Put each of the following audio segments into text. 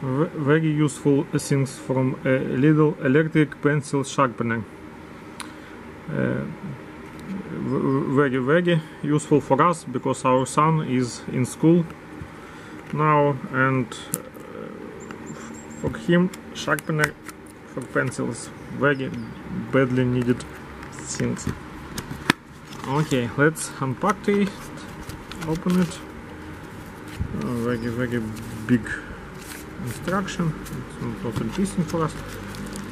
Very useful things from a little electric pencil sharpener. Uh, very very useful for us because our son is in school now and uh, for him sharpener for pencils very badly needed things okay let's unpack it open it uh, very very big instruction. It's not interesting for us.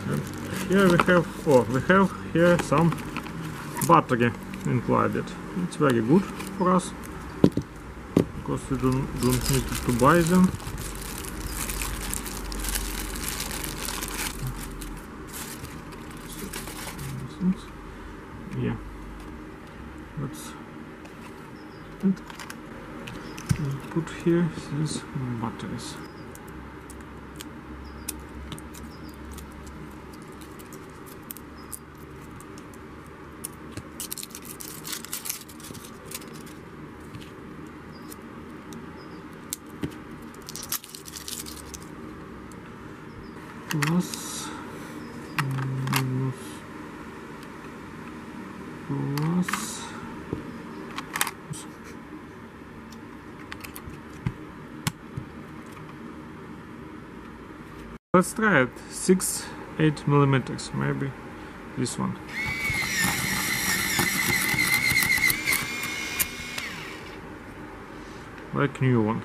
And here we have oh we have here some battery included it's very good for us because we don't, don't need to buy them. Yeah. Let's put here these batteries plus minus plus. Let's try it. 6 8 millimeters. Maybe this one. Like new one.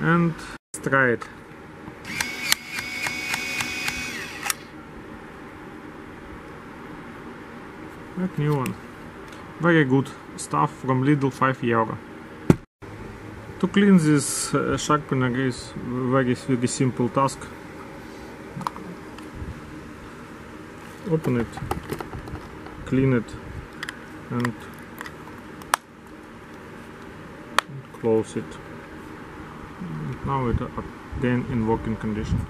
And let's try it like new one. Very good stuff from Lidl 5 euro. To clean this uh, sharpener is very very simple task. Open it clean it and close it. And now it again in working condition